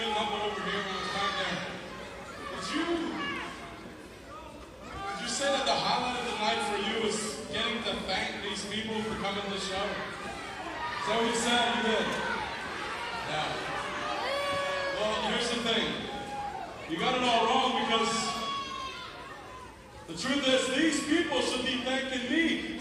been looking over here there. You, you said that the highlight of the night for you is getting to thank these people for coming to the show. Is that what you said? You did. Yeah. Well, here's the thing. You got it all wrong because the truth is these people should be thanking me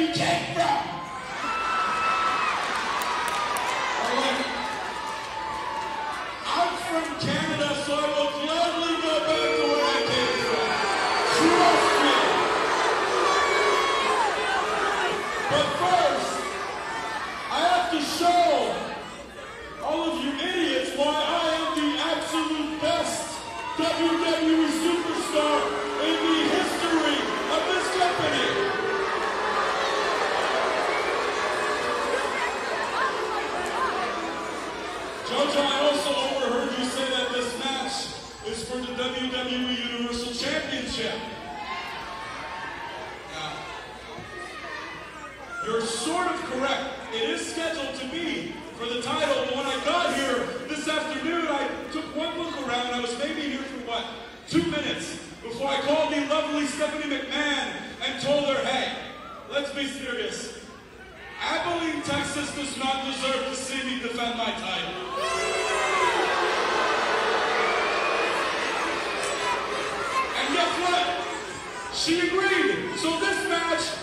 you came from. Jojo, I also overheard you say that this match is for the WWE Universal Championship. You're sort of correct. It is scheduled to be for the title, but when I got here this afternoon, I took one look around. I was maybe here for what? Two minutes before I called the lovely Stephanie McMahon and told her, hey, let's be serious. Abilene, Texas does not deserve to see me defend my title. And guess what? She agreed. So this match